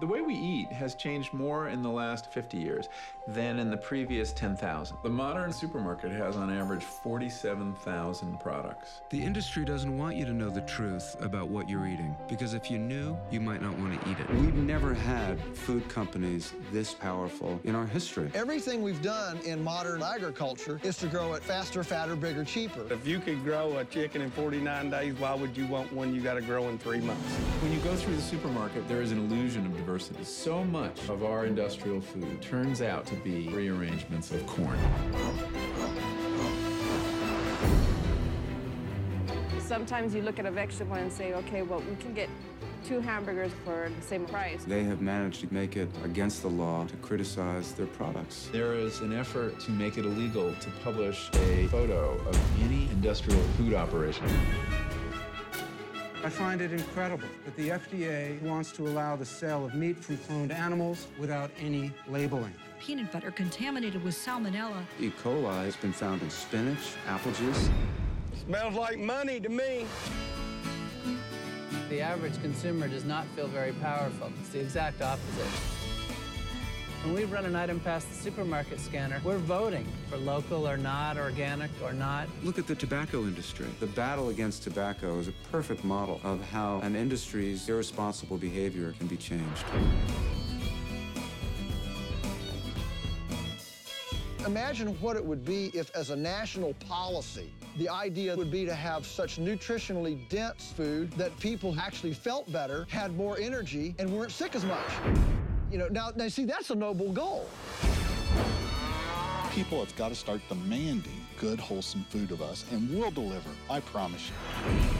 The way we eat has changed more in the last 50 years than in the previous 10,000. The modern supermarket has on average 47,000 products. The industry doesn't want you to know the truth about what you're eating because if you knew, you might not want to eat it. We've never had food companies this powerful in our history. Everything we've done in modern agriculture is to grow it faster, fatter, bigger, cheaper. If you could grow a chicken in 49 days, why would you want one you got to grow in three months? When you go through the supermarket, there is an illusion of diversity. So much of our industrial food turns out to be rearrangements of corn. Sometimes you look at a vegetable and say, okay, well, we can get two hamburgers for the same price. They have managed to make it against the law to criticize their products. There is an effort to make it illegal to publish a photo of any industrial food operation. I find it incredible that the FDA wants to allow the sale of meat from cloned animals without any labeling. Peanut butter contaminated with salmonella. E. coli has been found in spinach, apple juice. Smells like money to me. The average consumer does not feel very powerful. It's the exact opposite. When we run an item past the supermarket scanner, we're voting for local or not, organic or not. Look at the tobacco industry. The battle against tobacco is a perfect model of how an industry's irresponsible behavior can be changed. Imagine what it would be if, as a national policy, the idea would be to have such nutritionally dense food that people actually felt better, had more energy, and weren't sick as much. You know, now, now see, that's a noble goal. People have got to start demanding good, wholesome food of us, and we'll deliver, I promise you.